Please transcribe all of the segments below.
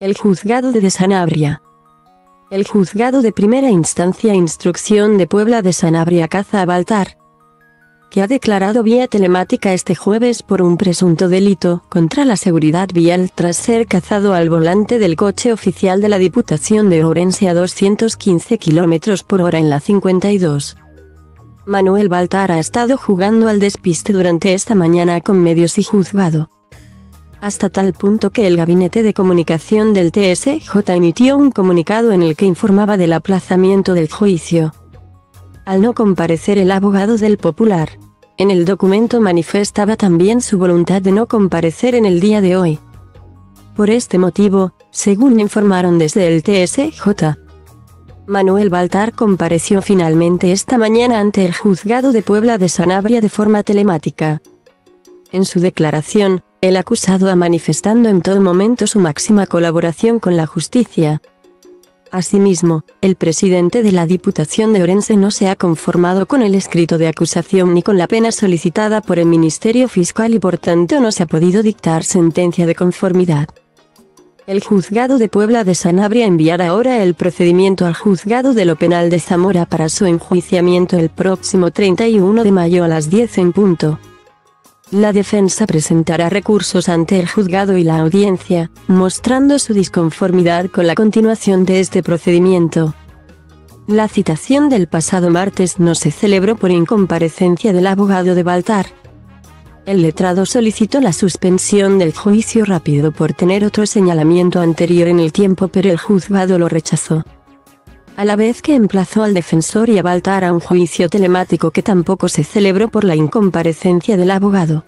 El juzgado de Sanabria. El juzgado de primera instancia instrucción de Puebla de Sanabria caza a Baltar, que ha declarado vía telemática este jueves por un presunto delito contra la seguridad vial tras ser cazado al volante del coche oficial de la Diputación de Orense a 215 km por hora en la 52. Manuel Baltar ha estado jugando al despiste durante esta mañana con medios y juzgado hasta tal punto que el Gabinete de Comunicación del TSJ emitió un comunicado en el que informaba del aplazamiento del juicio. Al no comparecer el abogado del Popular, en el documento manifestaba también su voluntad de no comparecer en el día de hoy. Por este motivo, según informaron desde el TSJ, Manuel Baltar compareció finalmente esta mañana ante el juzgado de Puebla de Sanabria de forma telemática. En su declaración, el acusado ha manifestando en todo momento su máxima colaboración con la justicia. Asimismo, el presidente de la Diputación de Orense no se ha conformado con el escrito de acusación ni con la pena solicitada por el Ministerio Fiscal y por tanto no se ha podido dictar sentencia de conformidad. El juzgado de Puebla de Sanabria enviará ahora el procedimiento al juzgado de lo penal de Zamora para su enjuiciamiento el próximo 31 de mayo a las 10 en punto. La defensa presentará recursos ante el juzgado y la audiencia, mostrando su disconformidad con la continuación de este procedimiento. La citación del pasado martes no se celebró por incomparecencia del abogado de Baltar. El letrado solicitó la suspensión del juicio rápido por tener otro señalamiento anterior en el tiempo pero el juzgado lo rechazó a la vez que emplazó al defensor y a Baltar a un juicio telemático que tampoco se celebró por la incomparecencia del abogado.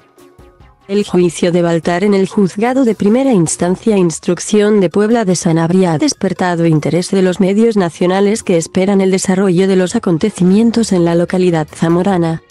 El juicio de Baltar en el juzgado de primera instancia instrucción de Puebla de Sanabria ha despertado interés de los medios nacionales que esperan el desarrollo de los acontecimientos en la localidad zamorana.